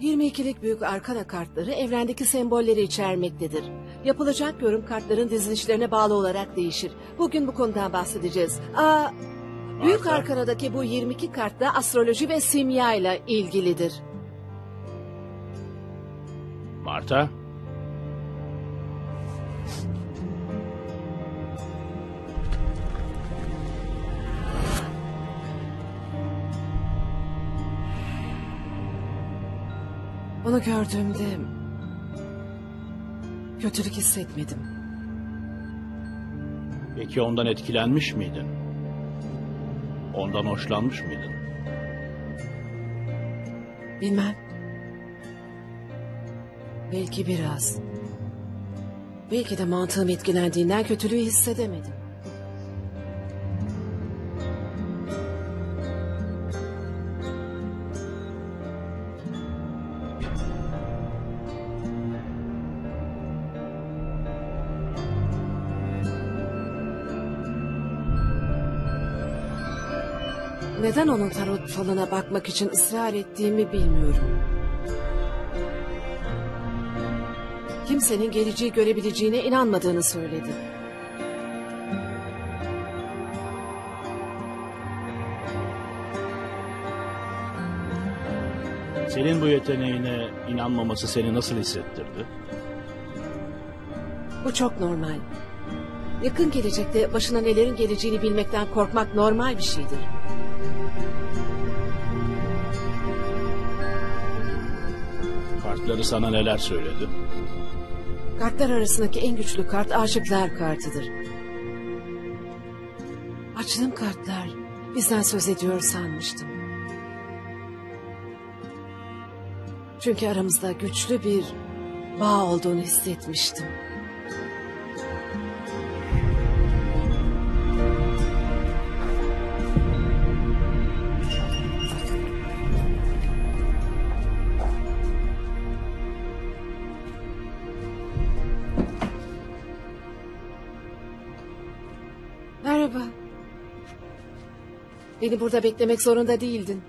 22'lik büyük arkana kartları evrendeki sembolleri içermektedir. Yapılacak yorum kartların dizilişlerine bağlı olarak değişir. Bugün bu konudan bahsedeceğiz. Aa, büyük Martha? arkanadaki bu 22 kart da astroloji ve simya ile ilgilidir. Marta? Onu gördüğümde kötülük hissetmedim. Peki ondan etkilenmiş miydin? Ondan hoşlanmış mıydın? Bilmem. Belki biraz. Belki de mantığım etkilendiğinden kötülüğü hissedemedim. Neden onun tarot falına bakmak için ısrar ettiğimi bilmiyorum. Kimsenin geleceği görebileceğine inanmadığını söyledi. Senin bu yeteneğine inanmaması seni nasıl hissettirdi? Bu çok normal. Yakın gelecekte başına nelerin geleceğini bilmekten korkmak normal bir şeydir. Kartları sana neler söyledi? Kartlar arasındaki en güçlü kart aşıklar kartıdır. Açtığım kartlar bizden söz ediyor sanmıştım. Çünkü aramızda güçlü bir bağ olduğunu hissetmiştim. Beni burada beklemek zorunda değildin.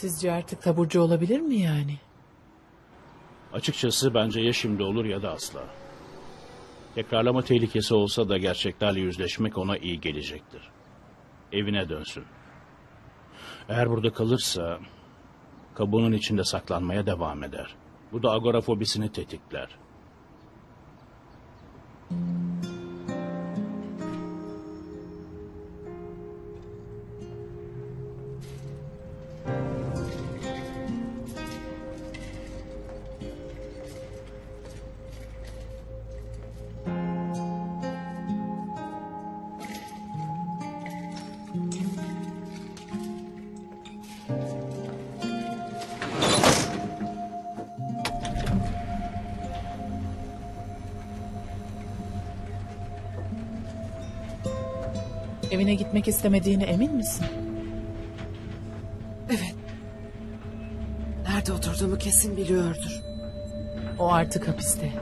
Sizce artık taburcu olabilir mi yani? Açıkçası bence ya şimdi olur ya da asla. Tekrarlama tehlikesi olsa da gerçeklerle yüzleşmek ona iyi gelecektir. Evine dönsün. Eğer burada kalırsa kabuğunun içinde saklanmaya devam eder. Bu da agorafobisini tetikler. Gitmek istemediğine emin misin? Evet. Nerede oturduğumu kesin biliyordur. O artık hapiste.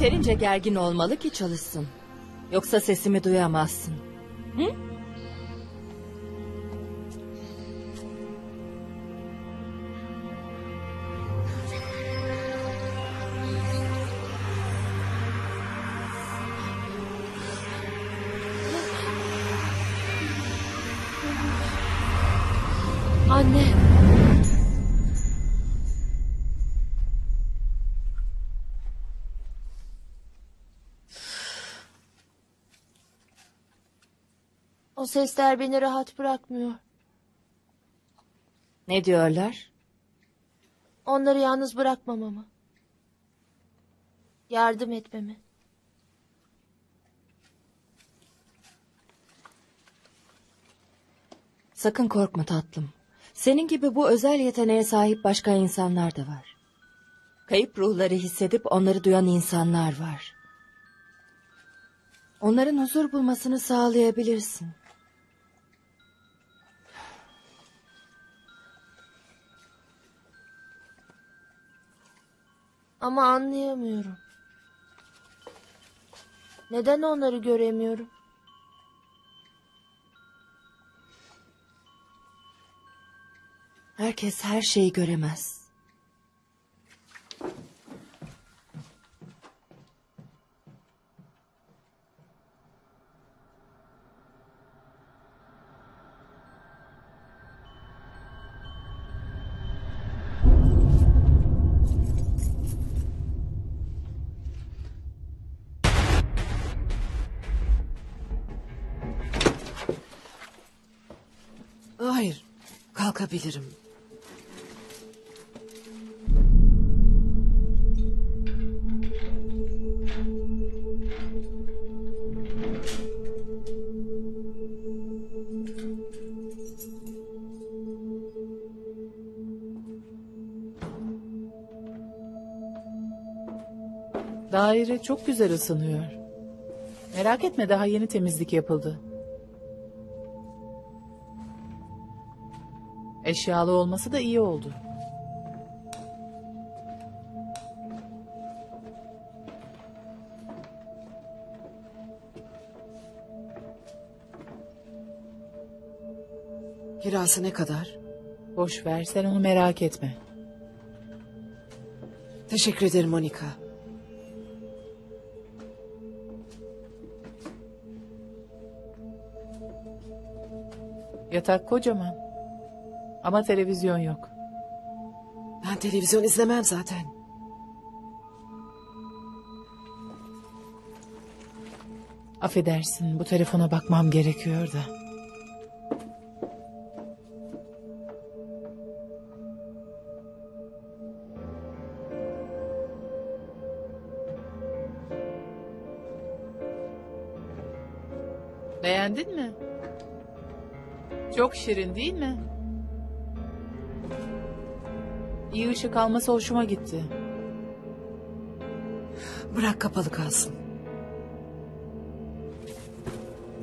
Yeterince gergin olmalı ki çalışsın. Yoksa sesimi duyamazsın. Hı? Sesler beni rahat bırakmıyor. Ne diyorlar? Onları yalnız bırakmamamı. Yardım etmemi. Sakın korkma tatlım. Senin gibi bu özel yeteneğe sahip başka insanlar da var. Kayıp ruhları hissedip onları duyan insanlar var. Onların huzur bulmasını sağlayabilirsin. Ama anlayamıyorum. Neden onları göremiyorum? Herkes her şeyi göremez. Kalkabilirim. Daire çok güzel ısınıyor. Merak etme daha yeni temizlik yapıldı. Eşyalı olması da iyi oldu. Kirası ne kadar? Boş ver sen onu merak etme. Teşekkür ederim Monika. Yatak kocaman. Ama televizyon yok. Ben televizyon izlemem zaten. Affedersin bu telefona bakmam gerekiyor da. Beğendin mi? Çok şirin değil mi? İyi ışık alması hoşuma gitti. Bırak kapalı kalsın.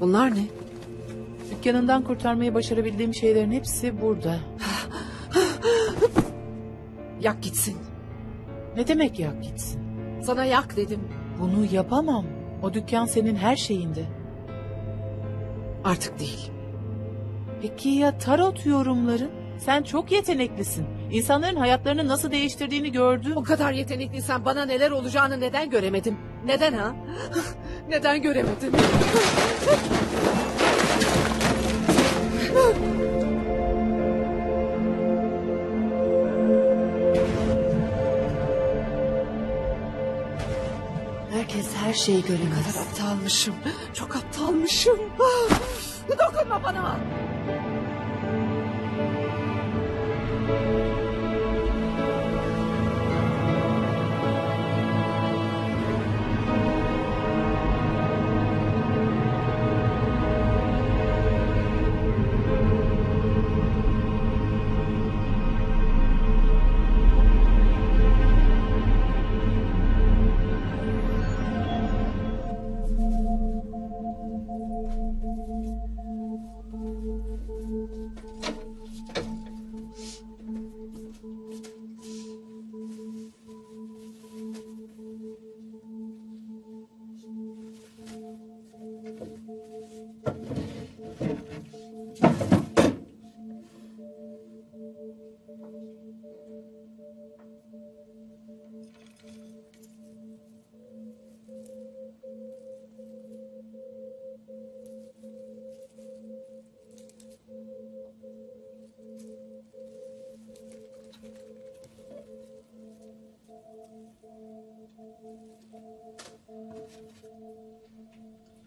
Bunlar ne? Dükkanından kurtarmayı başarabildiğim şeylerin hepsi burada. Yak gitsin. Ne demek yak gitsin? Sana yak dedim. Bunu yapamam. O dükkan senin her şeyindi. Artık değil. Peki ya tarot yorumların? Sen çok yeteneklisin. İnsanların hayatlarını nasıl değiştirdiğini gördüm. O kadar yetenekliysen bana neler olacağını neden göremedim? Neden ha? neden göremedim? Herkes her şeyi Ne göremez. kadar aptalmışım. Çok aptalmışım. Ah! Dokunma bana.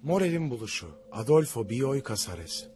Morel'in buluşu. Adolfo Bioy Casares.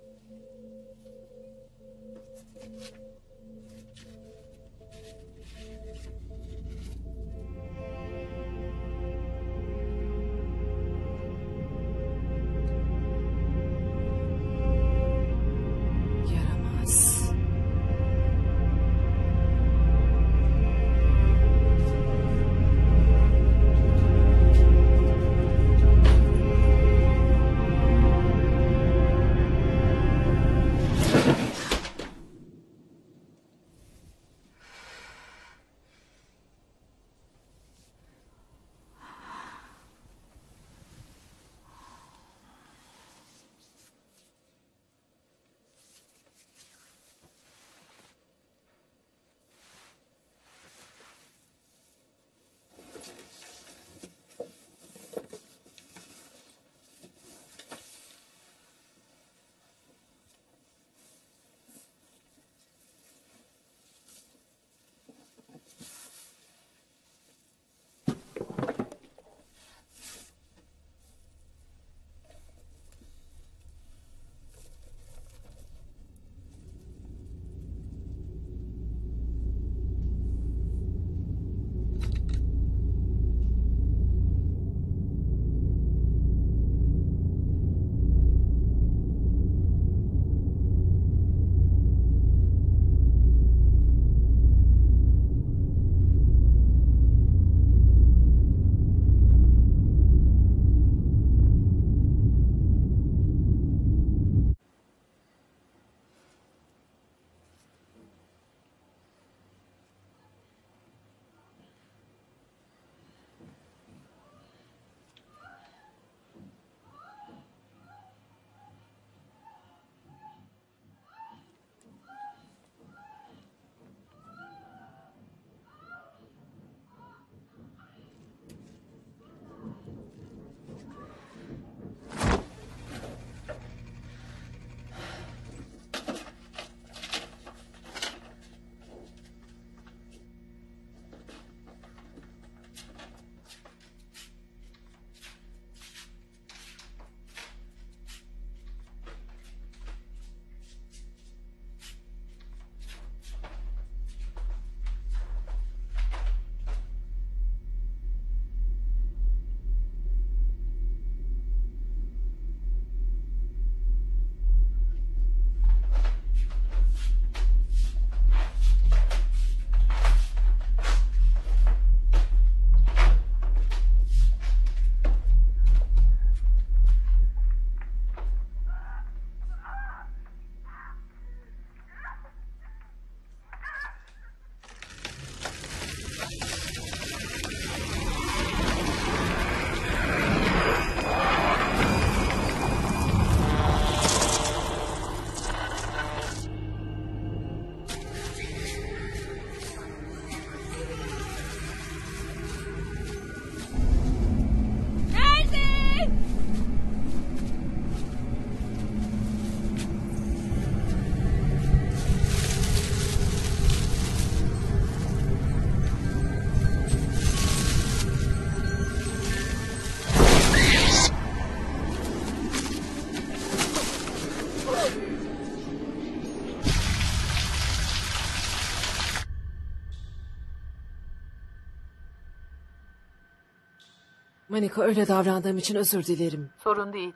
Monika öyle davrandığım için özür dilerim. Sorun değil.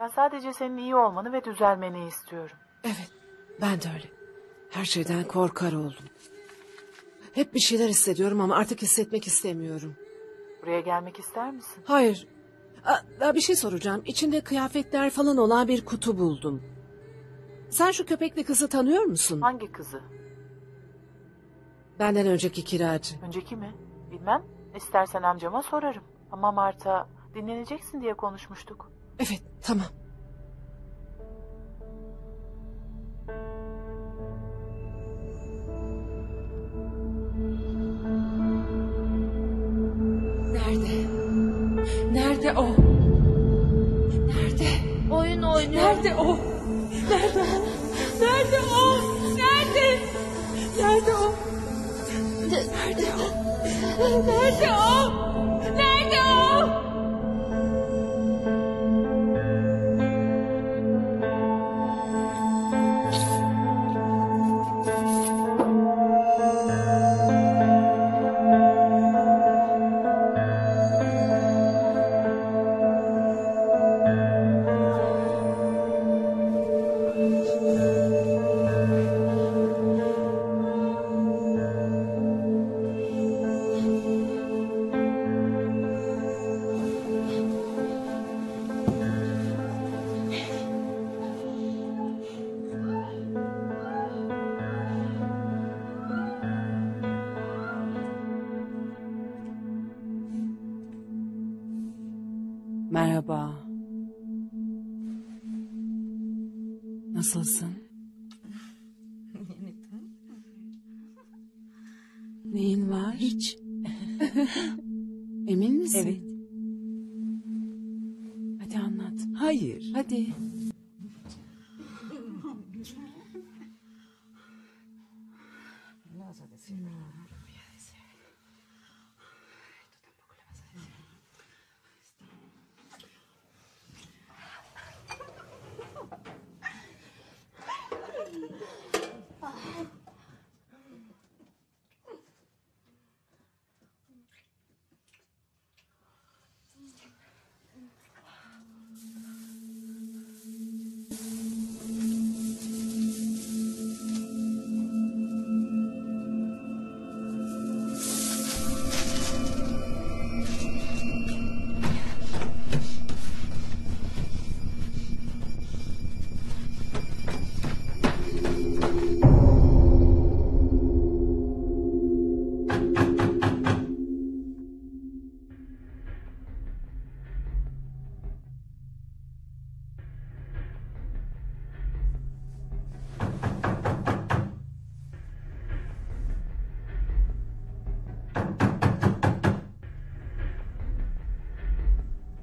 Ben sadece senin iyi olmanı ve düzelmeni istiyorum. Evet, ben de öyle. Her şeyden korkar oldum. Hep bir şeyler hissediyorum ama artık hissetmek istemiyorum. Buraya gelmek ister misin? Hayır. Aa, bir şey soracağım. İçinde kıyafetler falan olan bir kutu buldum. Sen şu köpekli kızı tanıyor musun? Hangi kızı? Benden önceki kiracı. Önceki mi? Bilmem. İstersen amcama sorarım. Ama Marta dinleneceksin diye konuşmuştuk. Evet, tamam. Nerede? Nerede o? Nerede? Oyun oynuyor. Nerede o? Nerede o? Nerede o? Nerede? Nerede o? Nerede o? Nerede o? Nerede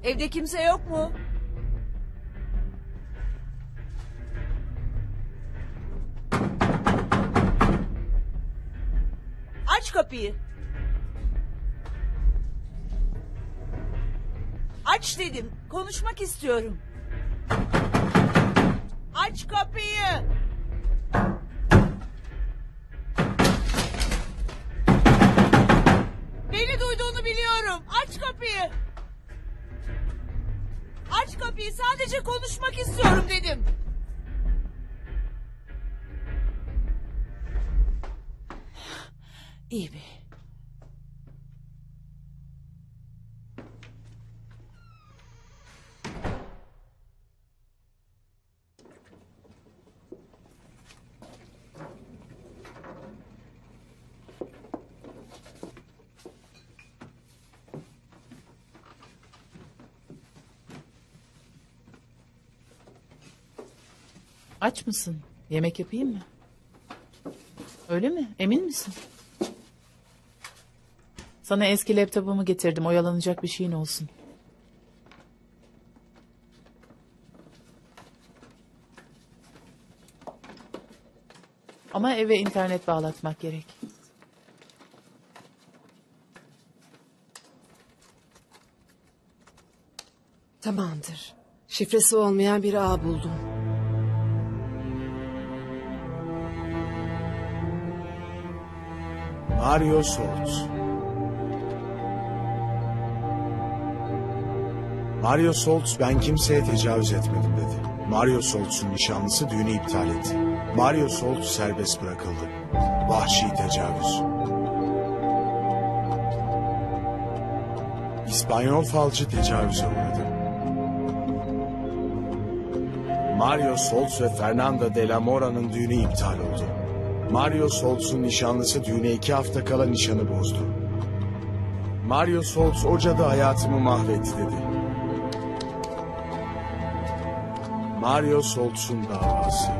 Evde kimse yok mu? Aç kapıyı. Aç dedim. Konuşmak istiyorum. Aç kapıyı. Aç kapıyı sadece konuşmak istiyorum dedim. İyi be. Aç mısın? Yemek yapayım mı? Öyle mi? Emin misin? Sana eski laptopumu getirdim. Oyalanacak bir şeyin olsun. Ama eve internet bağlatmak gerek. Tamamdır. Şifresi olmayan bir ağ buldum. Mario Schultz. Mario Soltz ben kimseye tecavüz etmedim dedi. Mario Soltz'un nişanlısı düğünü iptal etti. Mario Soltz serbest bırakıldı. Vahşi tecavüz. İspanyol falcı tecavüze uğradı. Mario Soltz ve Fernanda de la Mora'nın düğünü iptal oldu. Mario Soltz'un nişanlısı düğüne iki hafta kala nişanı bozdu. Mario Soltz o cadı hayatımı mahvetti dedi. Mario Soltz'un davası.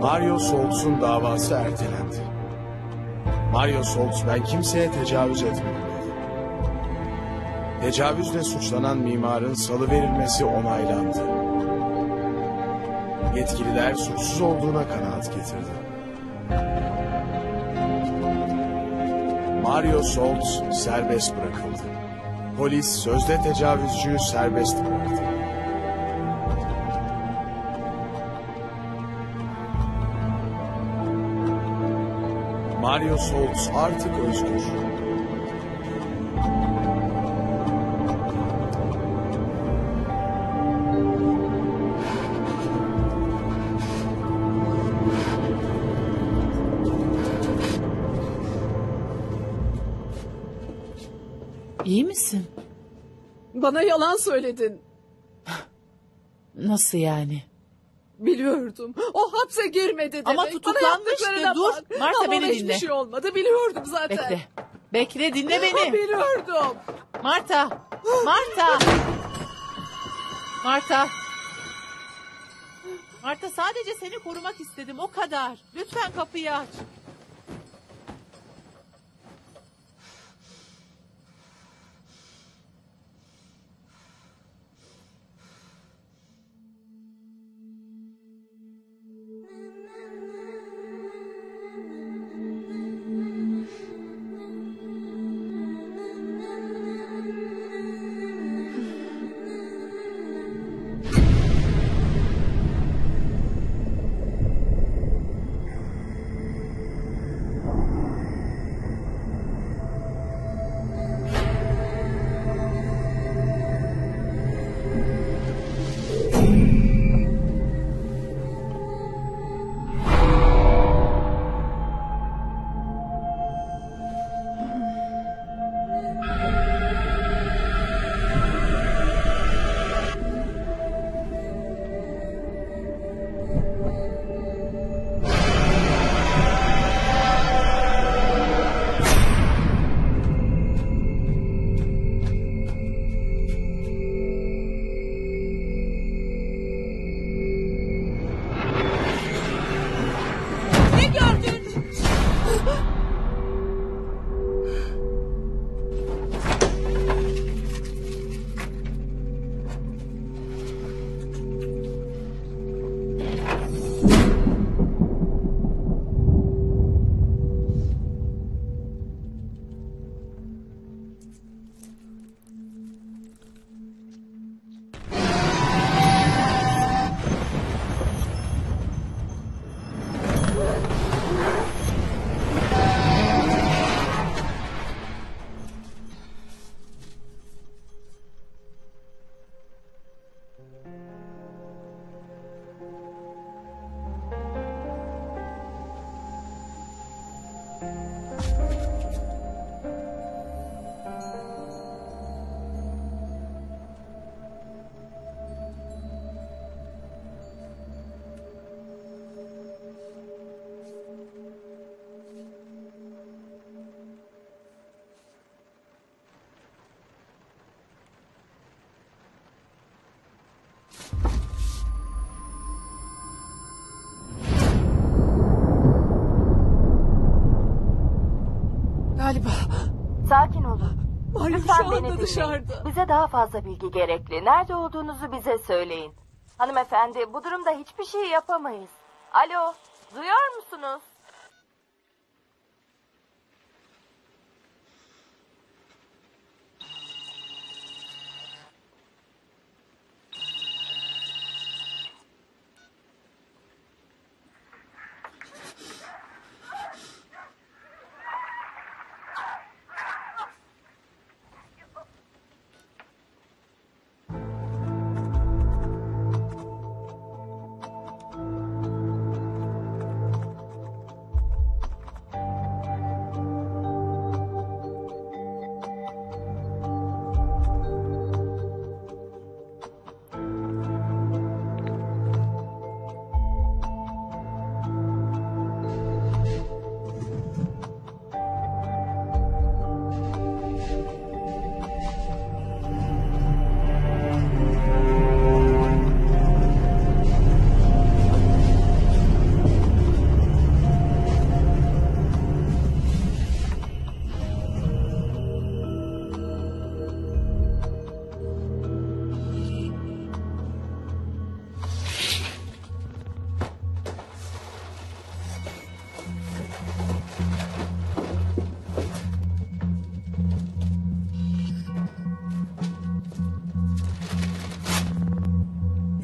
Mario Soltz'un davası ertelendi. Mario Soltz ben kimseye tecavüz etmedim dedi. Tecavüzle suçlanan mimarın salı verilmesi onaylandı. Yetkililer suçsuz olduğuna kanaat getirdi. Mario Soltz serbest bırakıldı. Polis sözde tecavüzcüyü serbest bıraktı. Mario Soltz artık özgür. Bana yalan söyledin. Nasıl yani? Biliyordum. O hapse girmedi demek. Ama tutuklanmıştı. yaptıklarına Dur. bak. Marta, Ama beni ona hiçbir dinle. şey olmadı. Biliyordum zaten. Bekle. Bekle dinle beni. Biliyordum. Marta. Marta. Marta. Marta sadece seni korumak istedim o kadar. Lütfen kapıyı aç. Lütfen beni dinleyin. dışarıda. Bize daha fazla bilgi gerekli. Nerede olduğunuzu bize söyleyin. Hanımefendi bu durumda hiçbir şey yapamayız. Alo, duyuyor musunuz?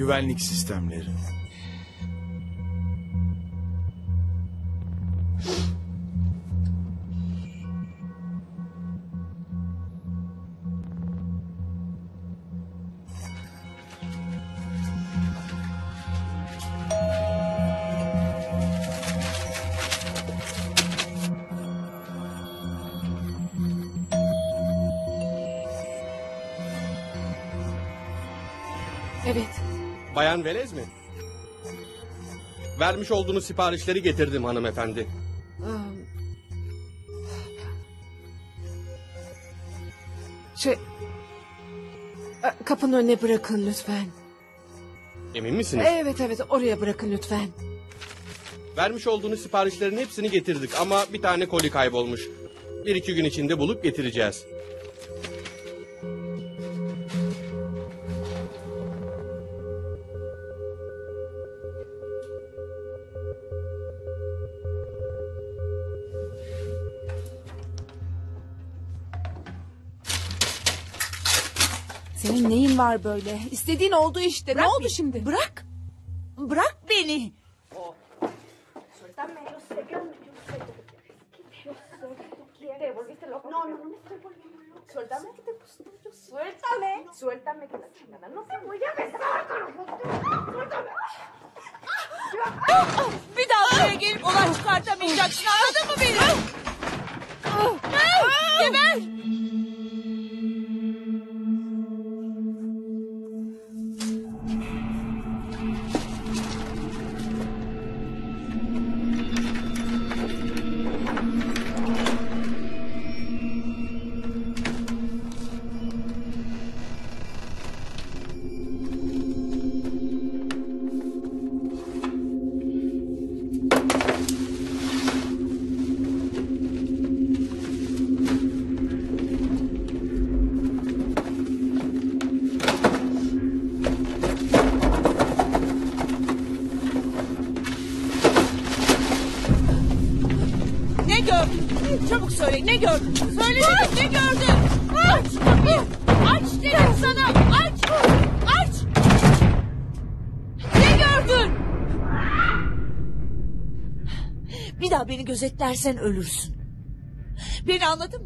Güvenlik sistemleri. Bayan Velez mi? Vermiş olduğunuz siparişleri getirdim hanımefendi. am, Şey... e, Kapının önüne bırakın lütfen. Emin misiniz? Evet evet oraya bırakın lütfen. Vermiş olduğunuz siparişlerin hepsini getirdik ama bir tane koli kaybolmuş. Bir iki gün içinde bulup getireceğiz. Var böyle? İstediğin oldu işte. ne oldu şimdi? Bırak. Bırak beni. Bir daha buraya gelip olay çıkartamayacaksın anladın mı beni? Geber! Gözetlersen ölürsün. Beni anladın mı?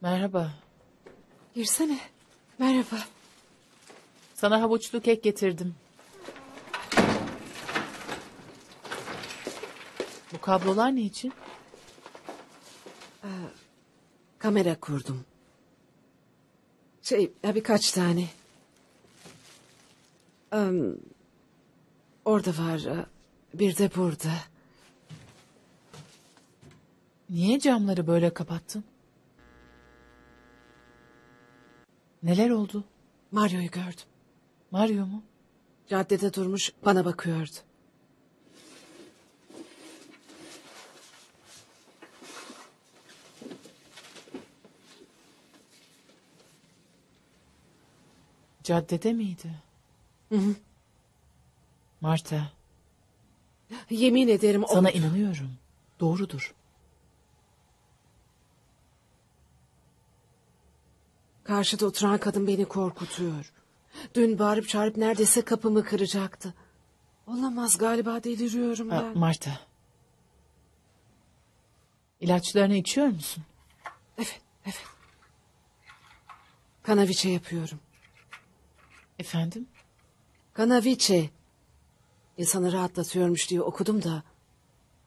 Merhaba. Girsene. Merhaba. Sana havuçlu kek getirdim. Bu kablolar ne için? Kamera kurdum. Şey ya birkaç tane. Am, orada var. e, Bir de burada. Niye camları böyle kapattın? Neler oldu? Mario'yu gördüm. Mario mu? Caddede durmuş bana bakıyordu. Caddede miydi? Hı hı. Marta, Yemin ederim sana inanıyorum. Doğrudur. Karşıda oturan kadın beni korkutuyor. Dün bağırıp çağırıp neredeyse kapımı kıracaktı. Olamaz galiba deliriyorum ben. Marta. İlaçlarını içiyor musun? Evet, evet. Kanaviçe yapıyorum. Efendim? Kanaviçe. İnsanı rahatlatıyormuş diye okudum da.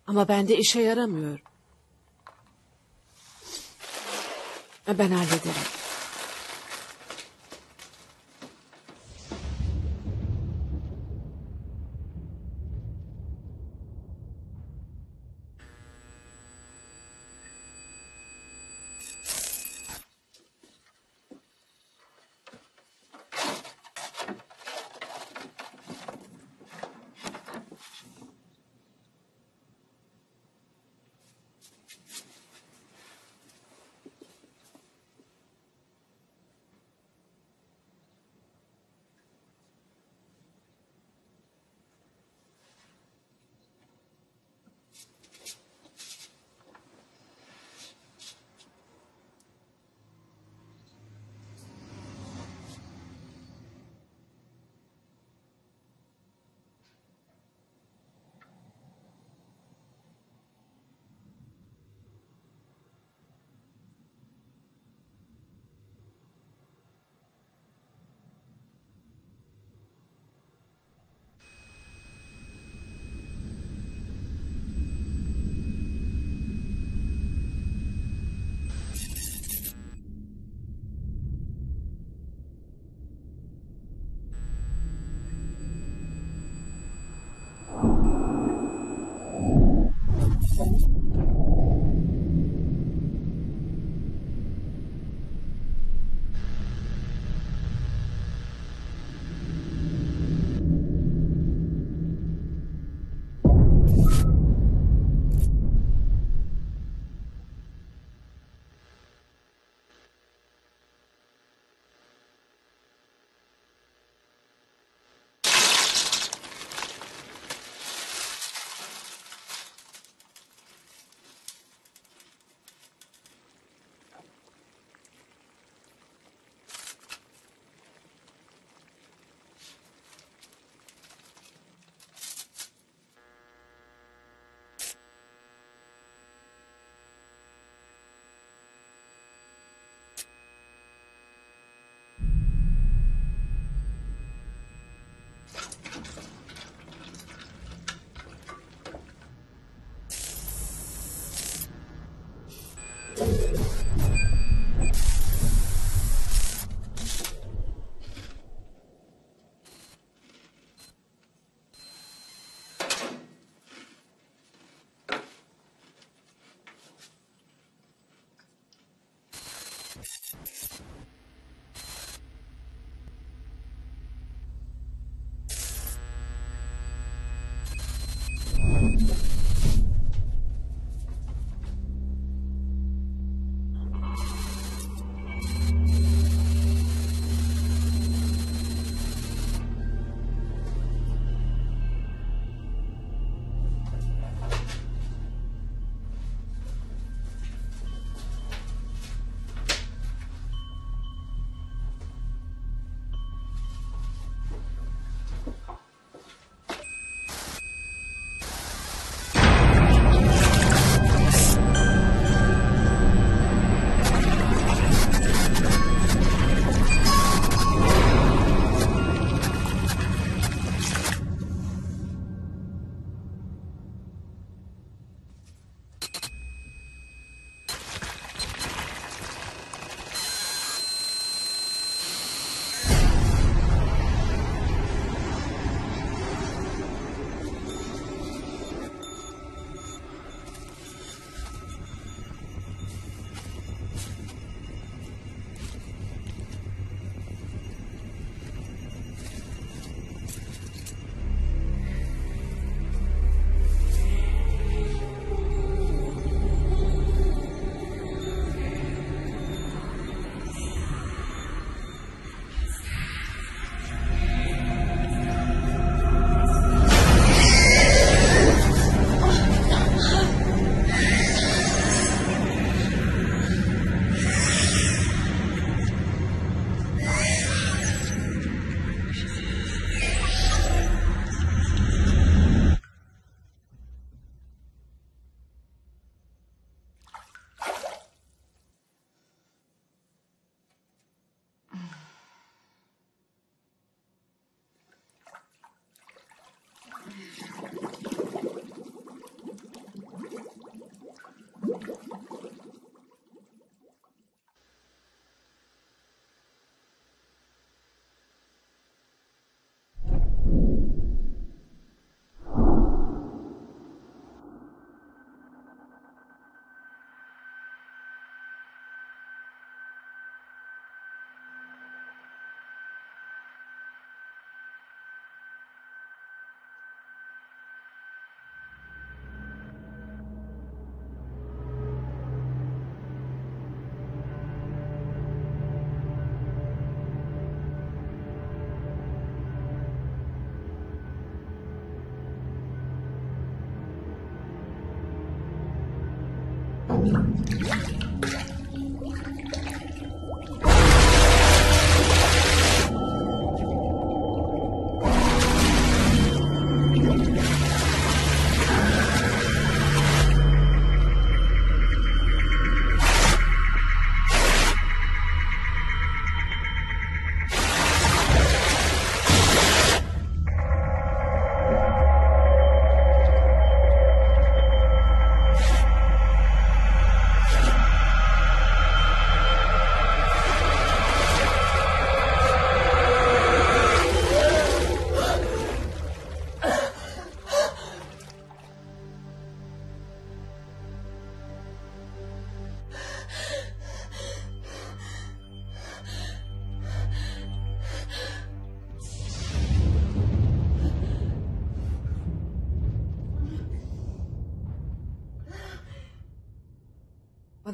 Ama bende işe yaramıyor. Ben hallederim.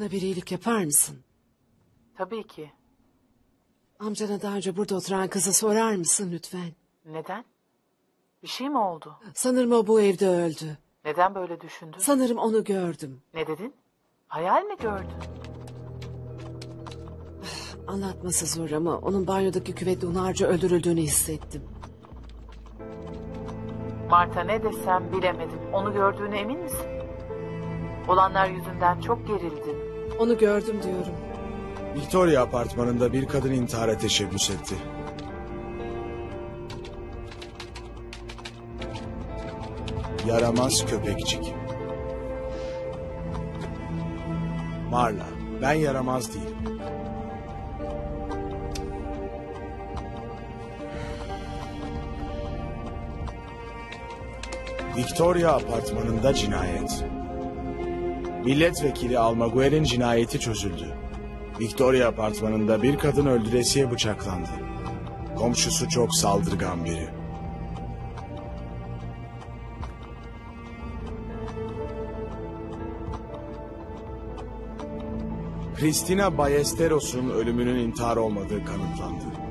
Bana bir iyilik yapar mısın? Tabii ki. Amcana daha önce burada oturan kıza sorar mısın lütfen? Neden? Bir şey mi oldu? Sanırım o bu evde öldü. Neden böyle düşündün? Sanırım onu gördüm. Ne dedin? Hayal mi gördün? Anlatması zor ama onun banyodaki küvette hunharca öldürüldüğünü hissettim. Marta ne desem bilemedim. Onu gördüğüne emin misin? Olanlar yüzünden çok gerildin. Onu gördüm diyorum. Victoria apartmanında bir kadın intihara teşebbüs etti. Yaramaz köpekçik. Marla, ben yaramaz değilim. Victoria apartmanında cinayet. Milletvekili Almaguer'in cinayeti çözüldü. Victoria apartmanında bir kadın öldüresiye bıçaklandı. Komşusu çok saldırgan biri. Christina Ballesteros'un ölümünün intihar olmadığı kanıtlandı.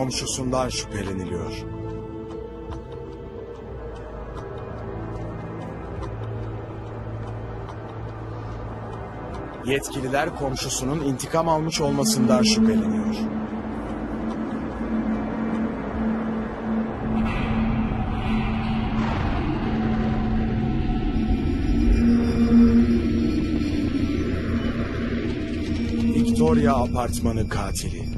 Komşusundan şüpheleniliyor. Yetkililer komşusunun intikam almış olmasından şüpheleniyor. Victoria apartmanı katili.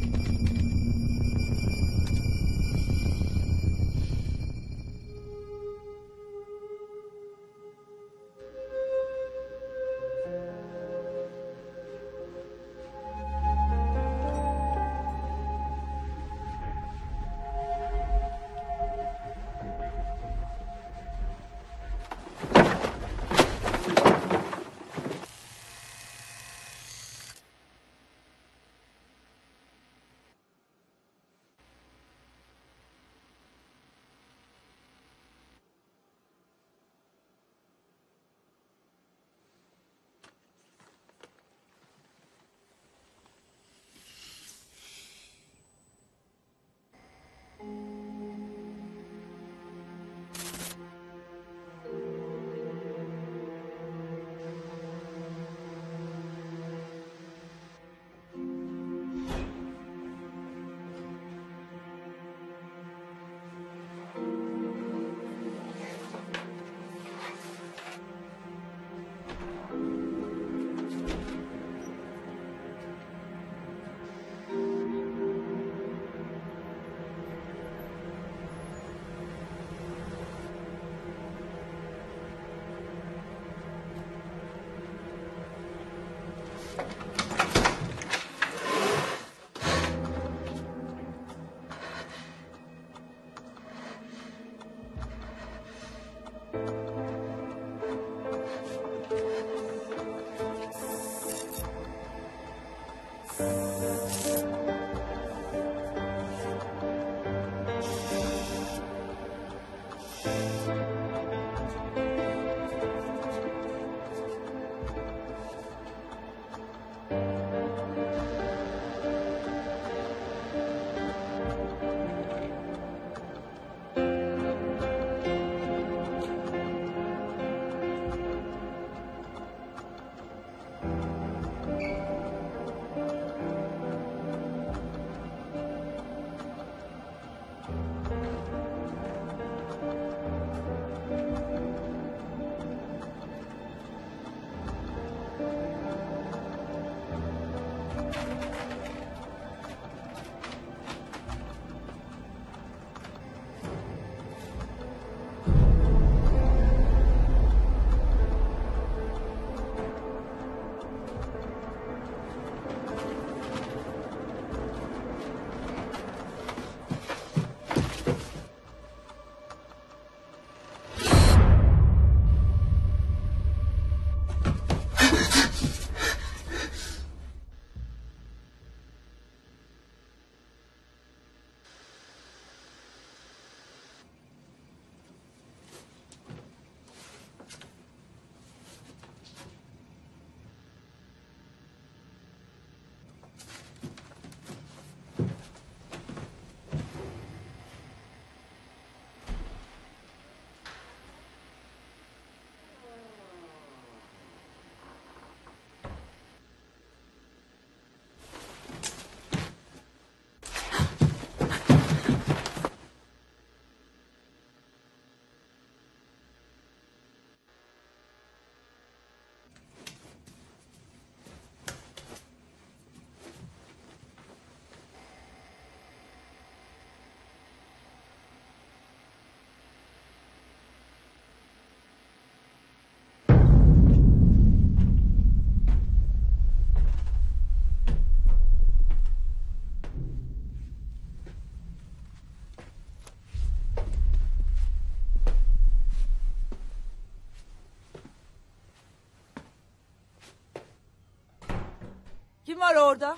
Var orada?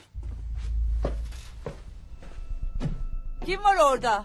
Kim var orada?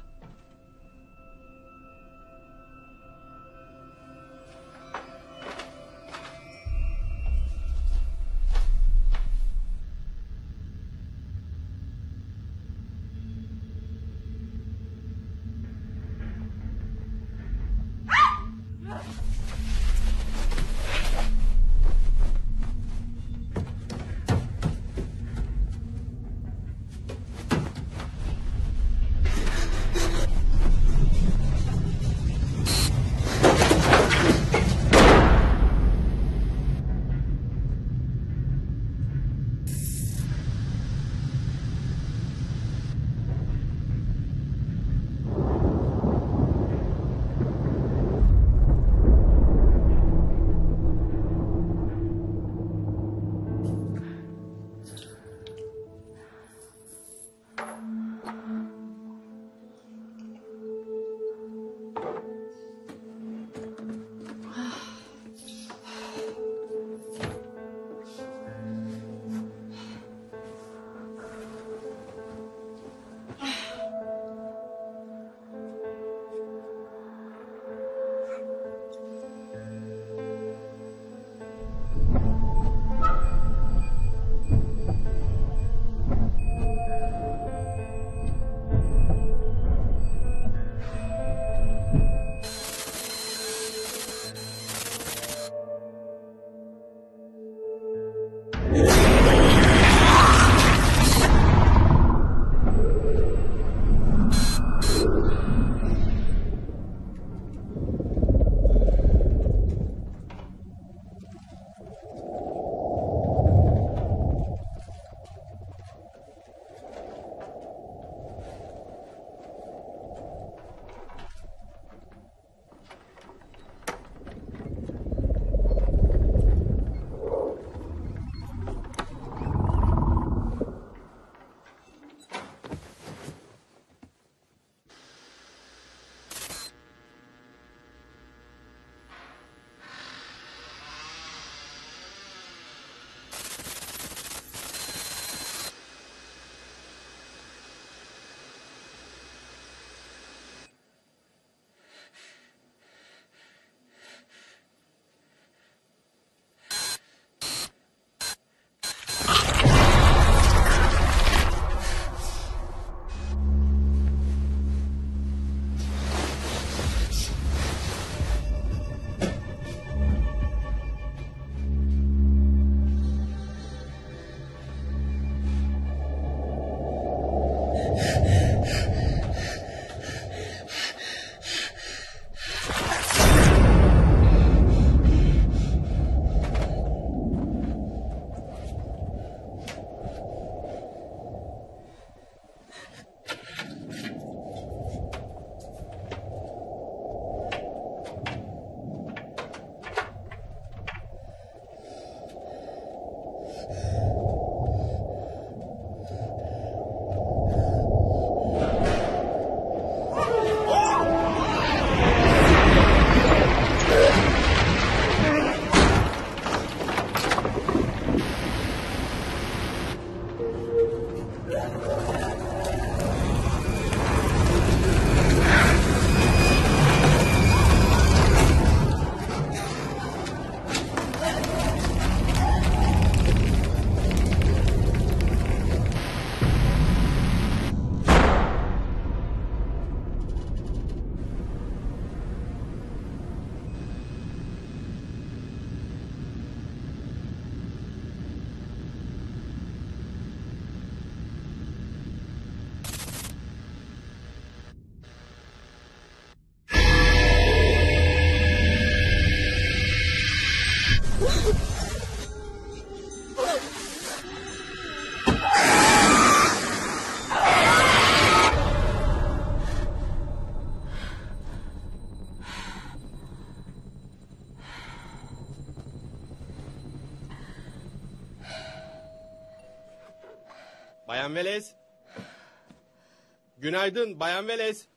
Bayan Velez. Günaydın Bayan Velez.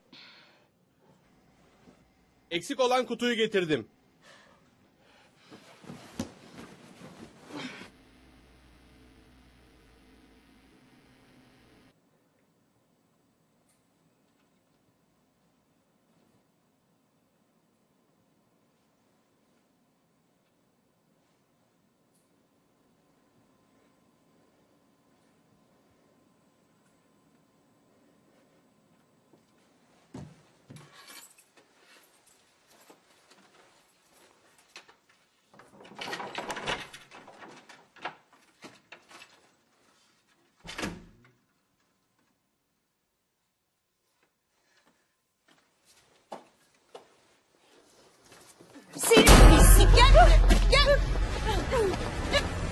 Eksik olan kutuyu getirdim.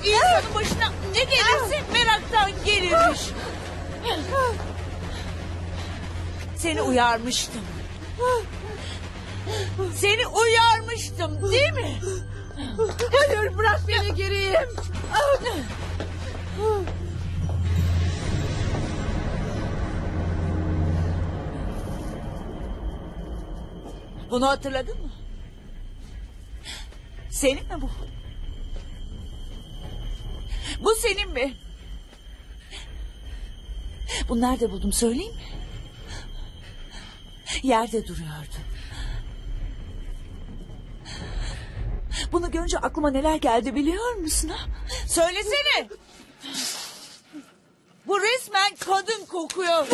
İnsanın başına ne gelirse meraktan gelirmiş. Seni uyarmıştım. Seni uyarmıştım değil mi? Hayır bırak beni gireyim. Bunu hatırladın mı? Senin mi bu? Mi? Bunu nerede buldum söyleyeyim mi? Yerde duruyordu. Bunu görünce aklıma neler geldi biliyor musun? ha? Söylesene. Bu resmen kadın kokuyor.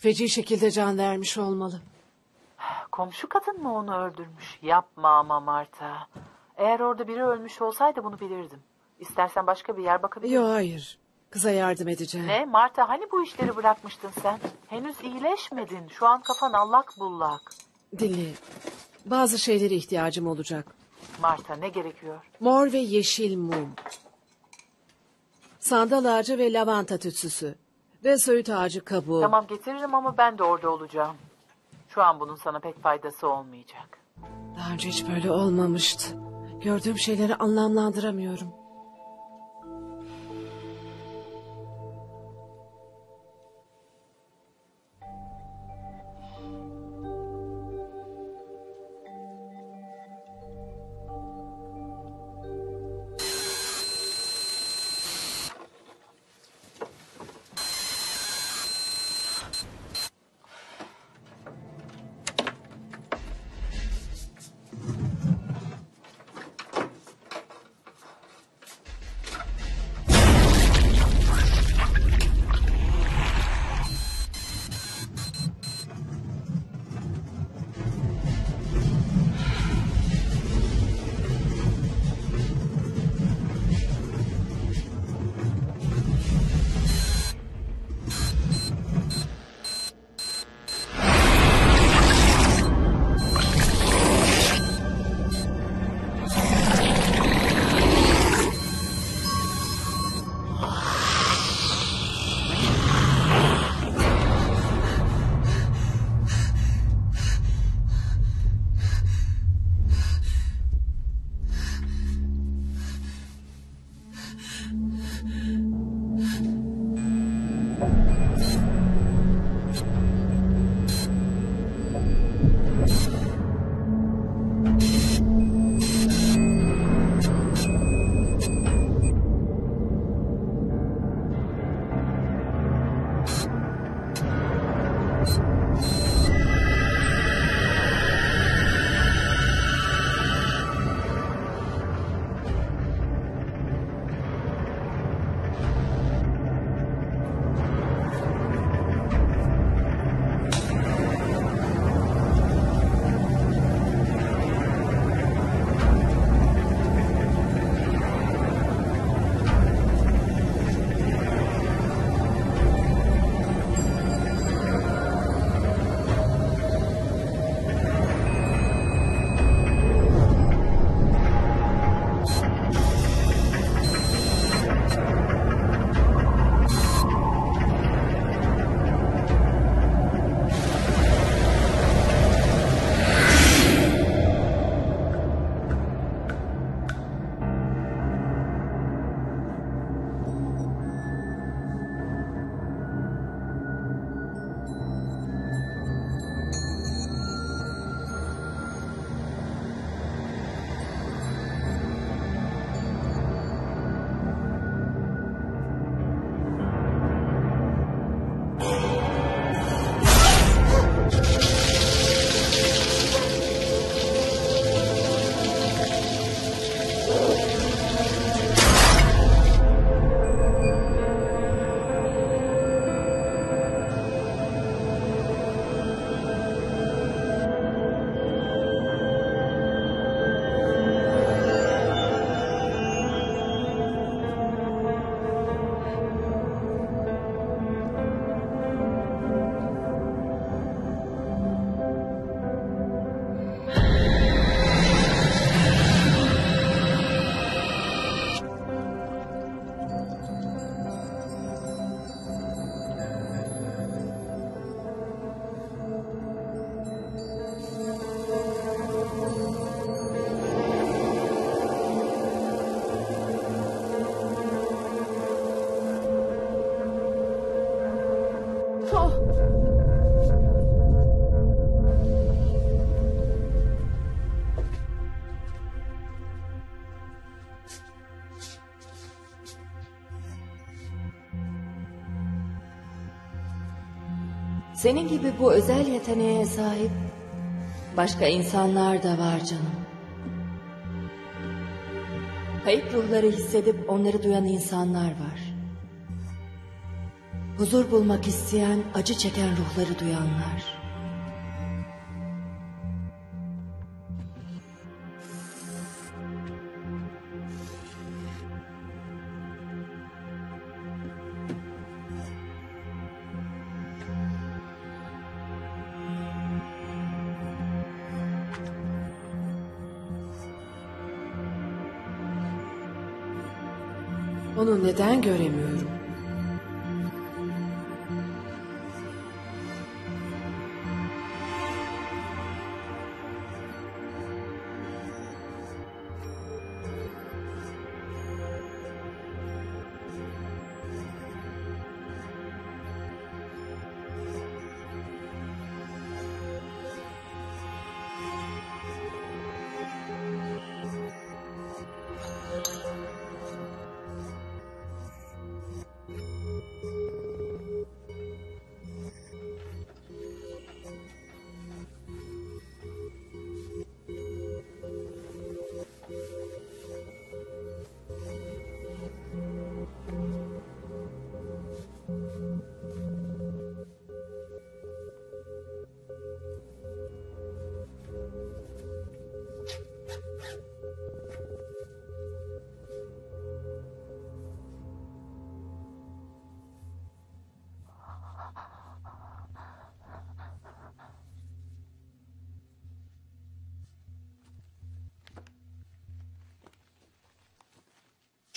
Feci şekilde can vermiş olmalı. Komşu kadın mı onu öldürmüş? Yapma ama Marta. Eğer orada biri ölmüş olsaydı bunu bilirdim. İstersen başka bir yer bakabilirim. Yok hayır. Kıza yardım edeceğim. Ne Marta hani bu işleri bırakmıştın sen? Henüz iyileşmedin. Şu an kafan allak bullak. Dinle. Bazı şeylere ihtiyacım olacak. Marta ne gerekiyor? Mor ve yeşil mum. Sandal ağacı ve lavanta tütsüsü. Ve söğüt ağacı kabuğu. Tamam getiririm ama ben de orada olacağım. Şu an bunun sana pek faydası olmayacak. Daha önce hiç böyle olmamıştı. Gördüğüm şeyleri anlamlandıramıyorum. Senin gibi bu özel yeteneğe sahip başka insanlar da var canım. Kayıp ruhları hissedip onları duyan insanlar var. Huzur bulmak isteyen, acı çeken ruhları duyanlar. Neden göremiyorum?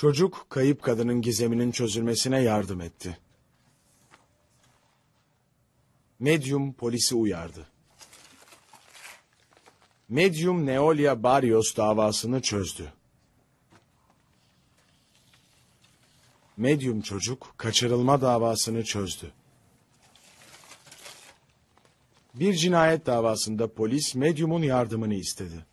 Çocuk kayıp kadının gizeminin çözülmesine yardım etti. Medyum polisi uyardı. Medyum Neolia Barrios davasını çözdü. Medyum çocuk kaçırılma davasını çözdü. Bir cinayet davasında polis medyumun yardımını istedi.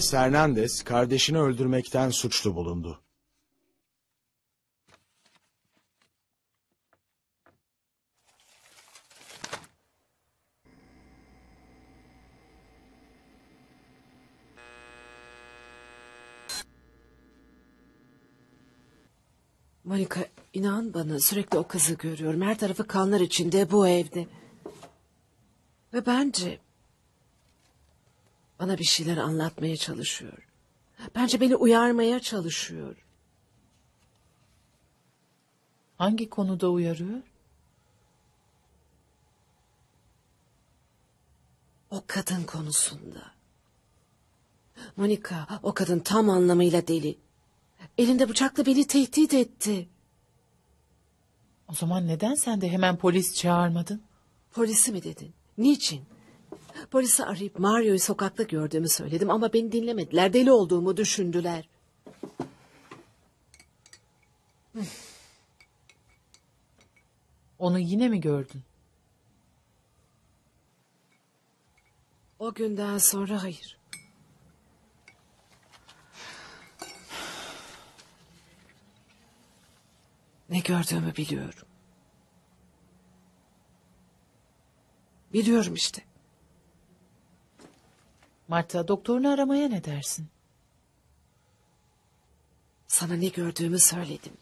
Ines Hernandez kardeşini öldürmekten suçlu bulundu. Monika inan bana sürekli o kızı görüyorum. Her tarafı kanlar içinde bu evde. Ve bence bana bir şeyler anlatmaya çalışıyor. Bence beni uyarmaya çalışıyor. Hangi konuda uyarıyor? O kadın konusunda. Monika o kadın tam anlamıyla deli. Elinde bıçakla beni tehdit etti. O zaman neden sen de hemen polis çağırmadın? Polisi mi dedin? Niçin? Polisi arayıp Mario'yu sokakta gördüğümü söyledim ama beni dinlemediler. Deli olduğumu düşündüler. Onu yine mi gördün? O günden sonra hayır. Ne gördüğümü biliyorum. Biliyorum işte. Marta doktorunu aramaya ne dersin? Sana ne gördüğümü söyledim.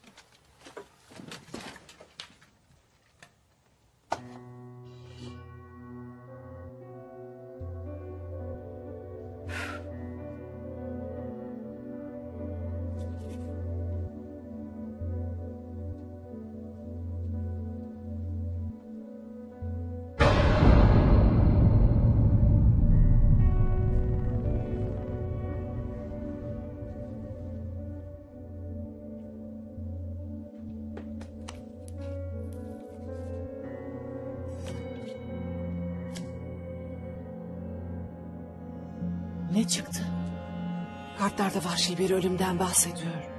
Kartlarda vahşi bir ölümden bahsediyor.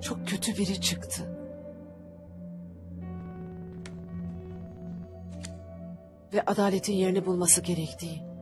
Çok kötü biri çıktı. Ve adaletin yerini bulması gerektiği.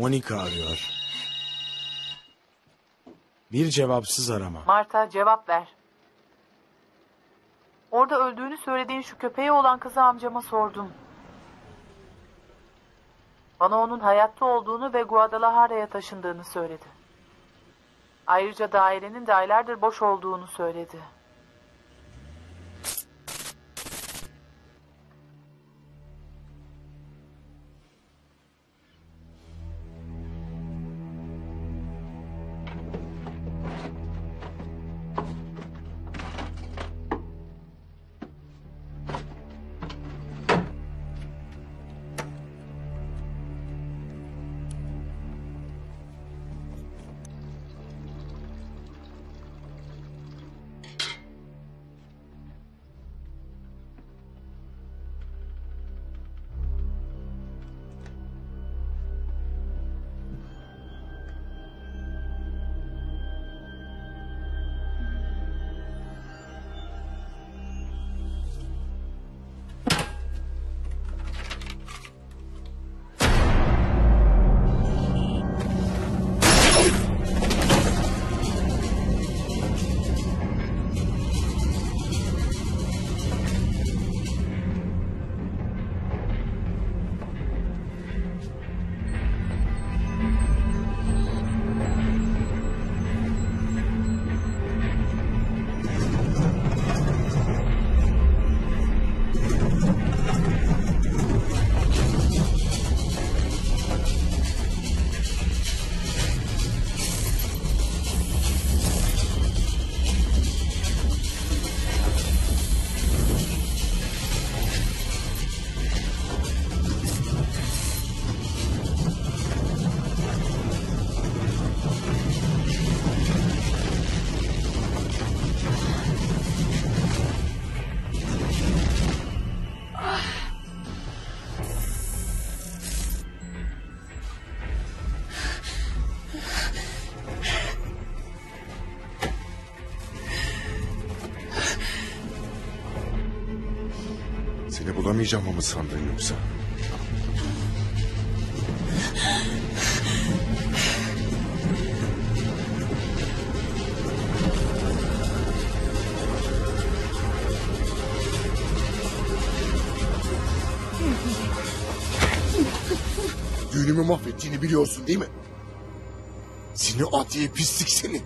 Monica arıyor. Bir cevapsız arama. Marta cevap ver. Orada öldüğünü söylediğin şu köpeğe olan kızı amcama sordum. Bana onun hayatta olduğunu ve Guadalajara'ya taşındığını söyledi. Ayrıca dairenin de aylardır boş olduğunu söyledi. Seni bulamayacağımı mı sandın yoksa? Düğünümü mahvettiğini biliyorsun değil mi? Seni adiye pislik seni.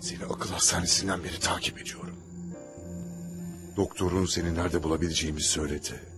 Seni akıl hastanesinden beri takip. Doktorun seni nerede bulabileceğimi söyledi.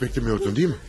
Bunu hiç beklemiyordun değil mi? He?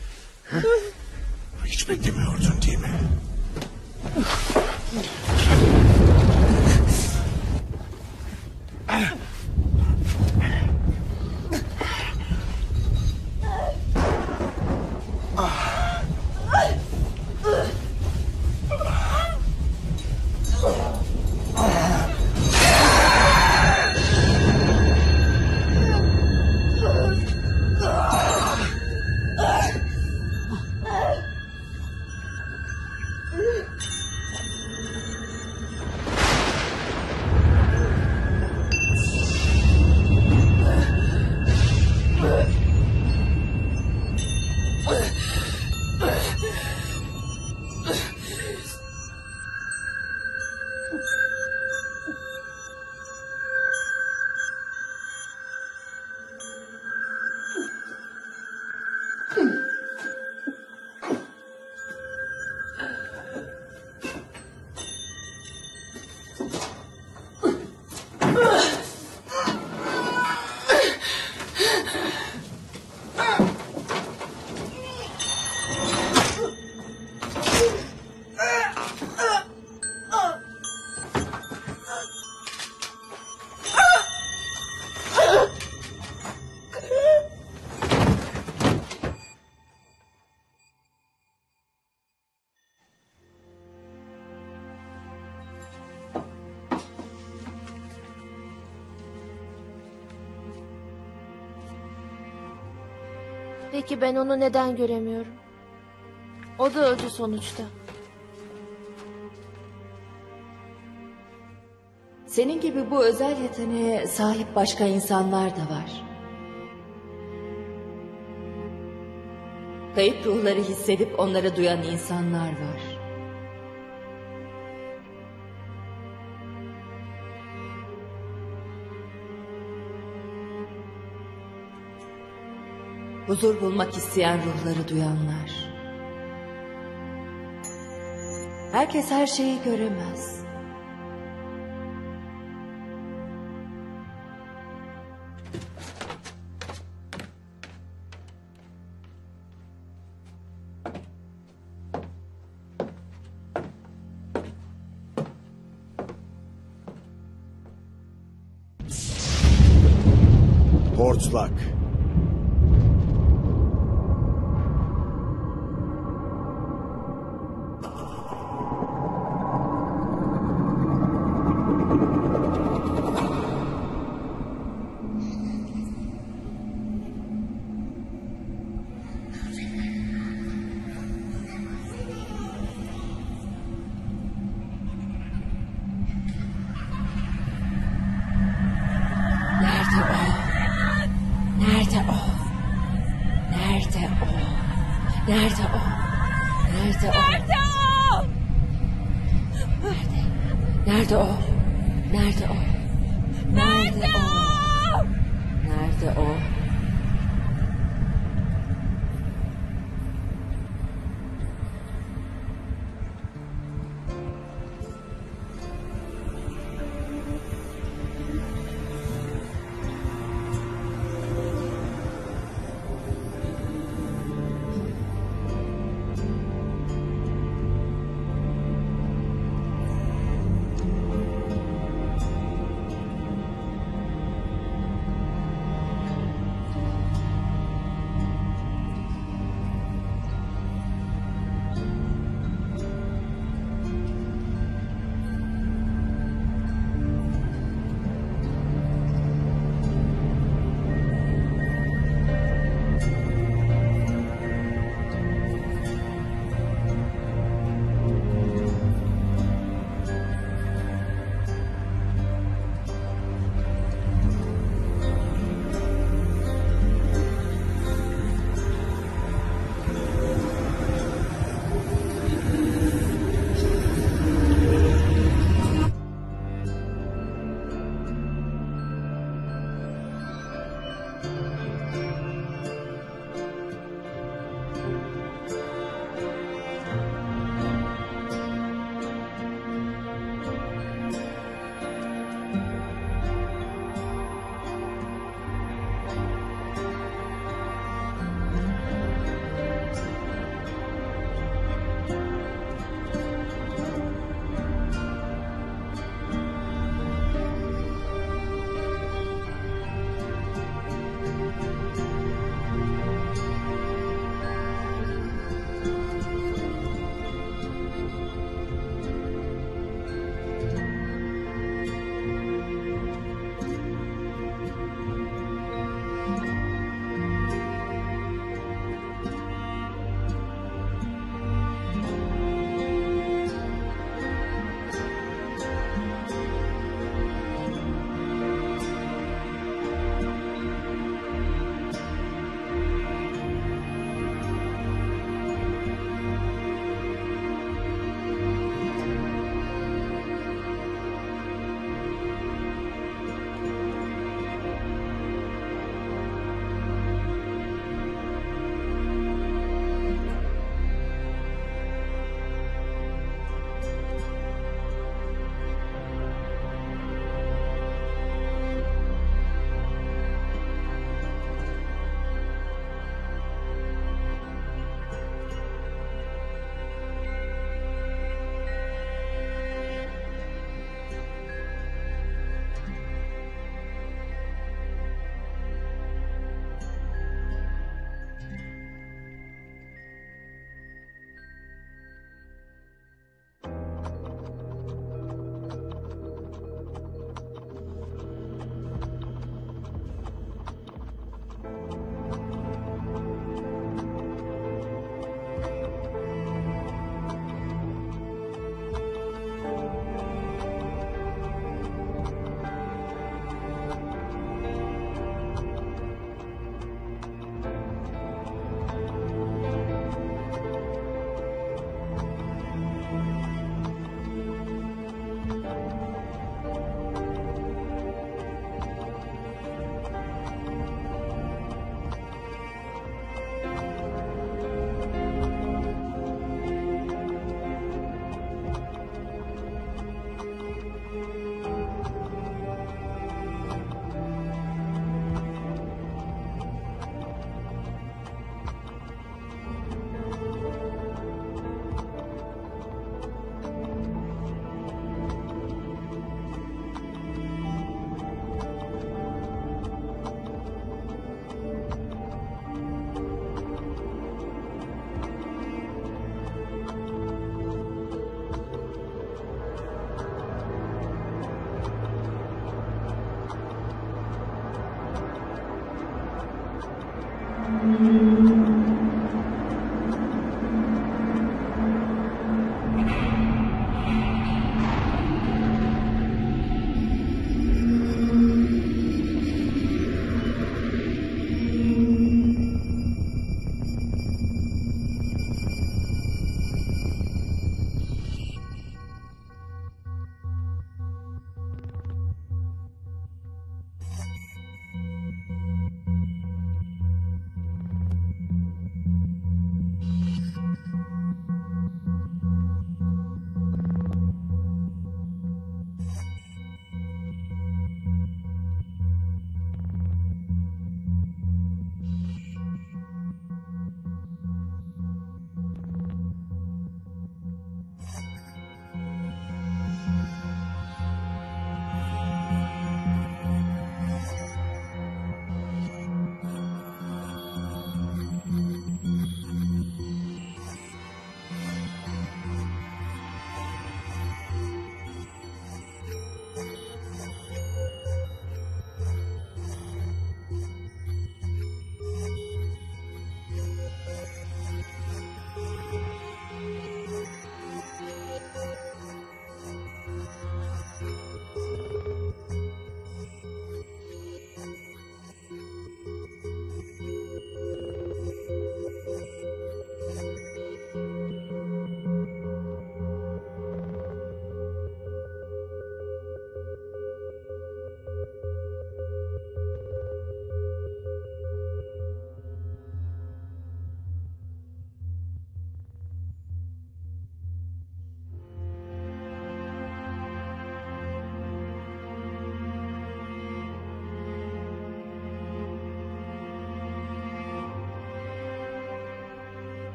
Peki ben onu neden göremiyorum? O da öldü sonuçta. Senin gibi bu özel yeteneğe sahip başka insanlar da var. Kayıp ruhları hissedip onları duyan insanlar var. Huzur bulmak isteyen ruhları duyanlar. Herkes her şeyi göremez. Hortlak.